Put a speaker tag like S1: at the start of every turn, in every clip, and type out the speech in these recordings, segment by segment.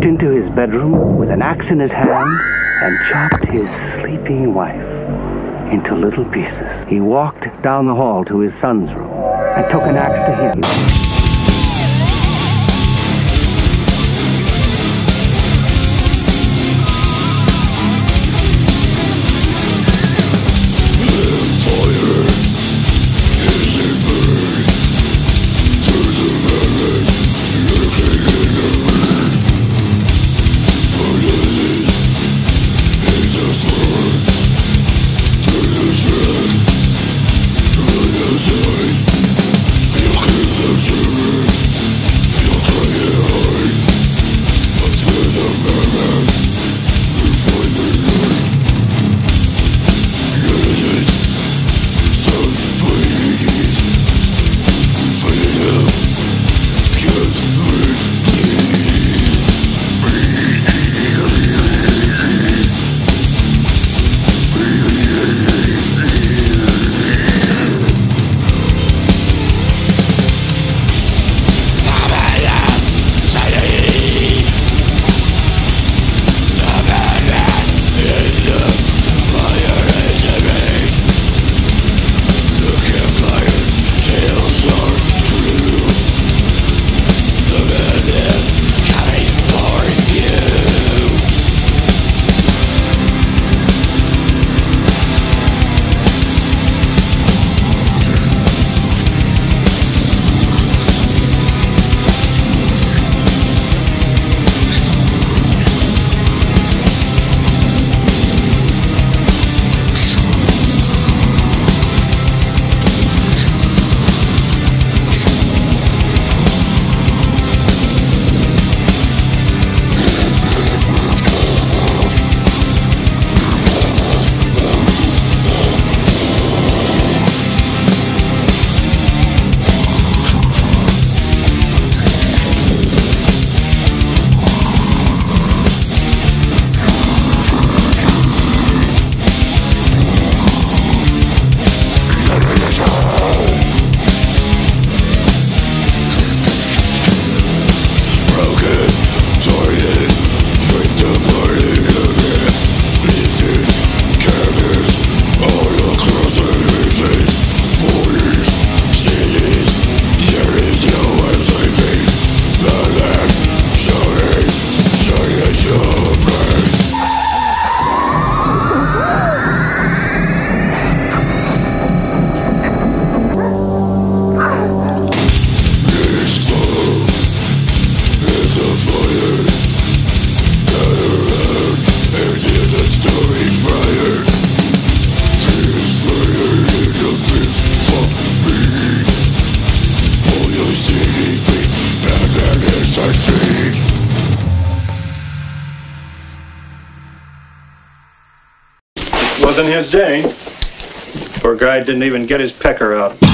S1: walked into his bedroom with an axe in his hand and chopped his sleeping wife into little pieces. He walked down the hall to his son's room and took an axe to him.
S2: In his day. Poor guy didn't even get his pecker out.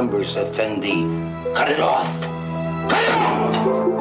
S1: Members thee, cut it off. Cut it off!